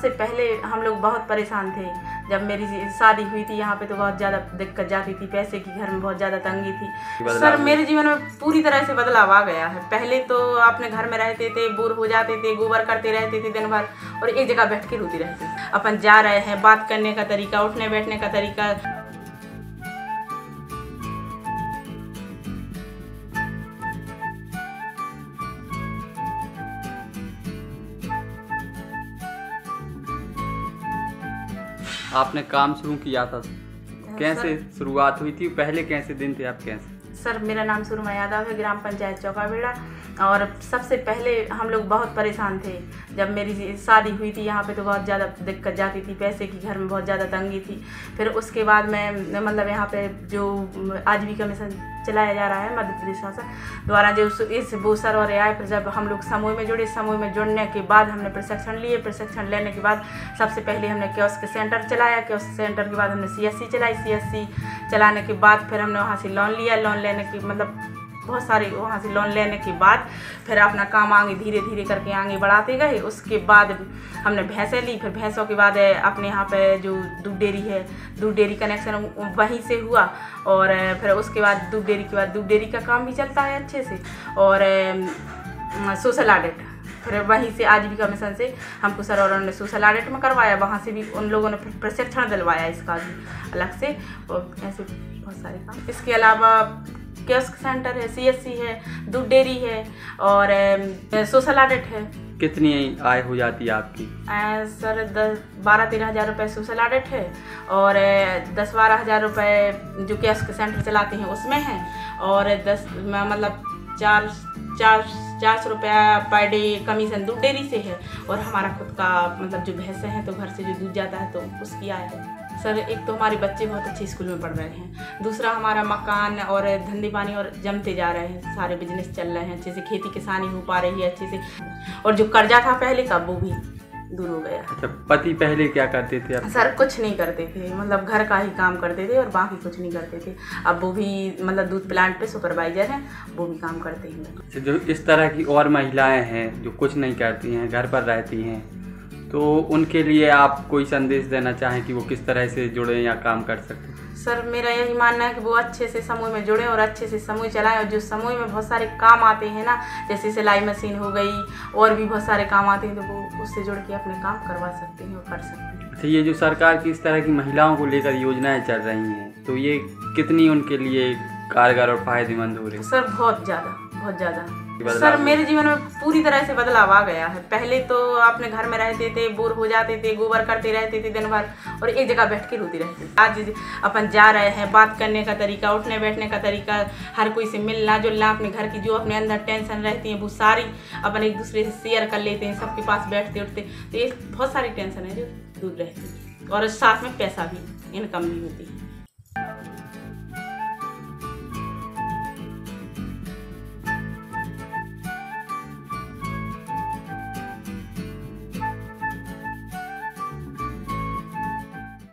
से पहले हम लोग बहुत परेशान थे। जब मेरी शादी हुई थी यहाँ पे तो बहुत ज़्यादा दिक्कत जाती थी पैसे की घर में बहुत ज़्यादा तंगी थी। सर मेरे जीवन में पूरी तरह से बदलाव आ गया है। पहले तो अपने घर में रहते थे बोर हो जाते थे गोबर करते रहते थे दिन भर और एक जगह बैठ के रोती रहती अपन जा रहे हैं बात करने का तरीका उठने बैठने का तरीका। आपने काम शुरू किया था। कैसे शुरुआत हुई थी? पहले कैसे दिन थे आप कैसे? सर मेरा नाम सुरमा यादव है ग्राम पंचायत चौकाबेड़ा। और सबसे पहले हम लोग बहुत परेशान थे। जब मेरी शादी हुई थी यहाँ पे तो बहुत ज़्यादा दिक्कत जाती थी पैसे की घर में बहुत ज़्यादा तंगी थी। फिर उसके बाद मैं मतलब यहाँ पे जो आजीविका मिशन चलाया जा रहा है मध्य प्रदेश शासन द्वारा जो इस- बूसर और आय पर जब हम लोग समूह में जुड़े, समूह में जुड़ने के बाद हमने प्रशिक्षण लिए। प्रशिक्षण लेने के बाद सबसे पहले हमने क्योस्क सेंटर चलाया। क्योस्क सेंटर के बाद हमने सीएससी चलाई। सीएससी चलाने के बाद फिर हमने वहाँ से लोन लिया। लोन लेने की मतलब बहुत सारे वहाँ से लोन लेने के बाद फिर अपना काम आगे धीरे धीरे करके आगे बढ़ाते गए। उसके बाद हमने भैंसें ली। फिर भैंसों के बाद अपने यहाँ पे जो दूध डेयरी है, दूध डेयरी कनेक्शन वहीं से हुआ। और फिर उसके बाद दूध डेयरी के बाद दूध डेयरी का काम भी चलता है अच्छे से। और सोशल ऑडिट फिर वहीं से आजीविका मिशन से हमको सर और उन्होंने सोशल ऑडिट में करवाया। वहाँ से भी उन लोगों ने प्रशिक्षण दिलवाया इसका भी अलग से। और ऐसे बहुत सारे काम। इसके अलावा कियोस्क सेंटर है सीएससी है दूध डेयरी है और सोशल ऑडिट है। कितनी आय हो जाती है आपकी? अ, सर दस बारह तेरह हज़ार रुपये सोशल ऑडिट है और दस बारह हज़ार रुपये जो कियोस्क सेंटर चलाते हैं उसमें है और दस मतलब चार चार चार सौ रुपया पर डे कमीशन दूध डेयरी से है और हमारा खुद का मतलब जो भैंसे हैं तो घर से जो दूध जाता है तो उसकी आय है। सर एक तो हमारे बच्चे बहुत अच्छे स्कूल में पढ़ रहे हैं। दूसरा हमारा मकान और धंधे पानी और जमते जा रहे हैं। सारे बिज़नेस चल रहे हैं अच्छे से खेती किसानी हो पा रही है अच्छे से। और जो कर्जा था पहले का वो भी दूर हो गया। अच्छा पति पहले क्या करते थे आप? सर कुछ नहीं करते थे। मतलब घर का ही काम करते थे और बाकी कुछ नहीं करते थे। अब वो भी मतलब दूध प्लांट पे सुपरवाइजर हैं वो भी काम करते हैं। अच्छा, जो इस तरह की और महिलाएँ हैं जो कुछ नहीं करती हैं घर पर रहती हैं तो उनके लिए आप कोई संदेश देना चाहें कि वो किस तरह से जुड़े या काम कर सकते हैं सर मेरा यही मानना है कि वो अच्छे से समूह में जुड़े और अच्छे से समूह चलाएँ और जो समूह में बहुत सारे काम आते हैं ना जैसे सिलाई मशीन हो गई और भी बहुत सारे काम आते हैं तो वो उससे जुड़ के अपने काम करवा सकते हैं और कर सकते हैं। अच्छा ये जो सरकार की इस तरह की महिलाओं को लेकर योजनाएँ चल रही हैं तो ये कितनी उनके लिए कारगर और फ़ायदेमंद हो रही है? सर बहुत ज़्यादा। बहुत ज़्यादा। सर मेरे जीवन में पूरी तरह से बदलाव आ गया है। पहले तो अपने घर में रहते थे बोर हो जाते थे गोबर करते रहते थे दिन भर और एक जगह बैठ के रोती रहती थी। आज अपन जा रहे हैं बात करने का तरीका उठने बैठने का तरीका हर कोई से मिलना जुलना अपने घर की जो अपने अंदर टेंशन रहती है वो सारी अपन एक दूसरे से शेयर कर लेते हैं सबके पास बैठते उठते। तो ये बहुत सारी टेंशन है जो दूर रहती है। और साथ में पैसा भी इनकम भी होती है।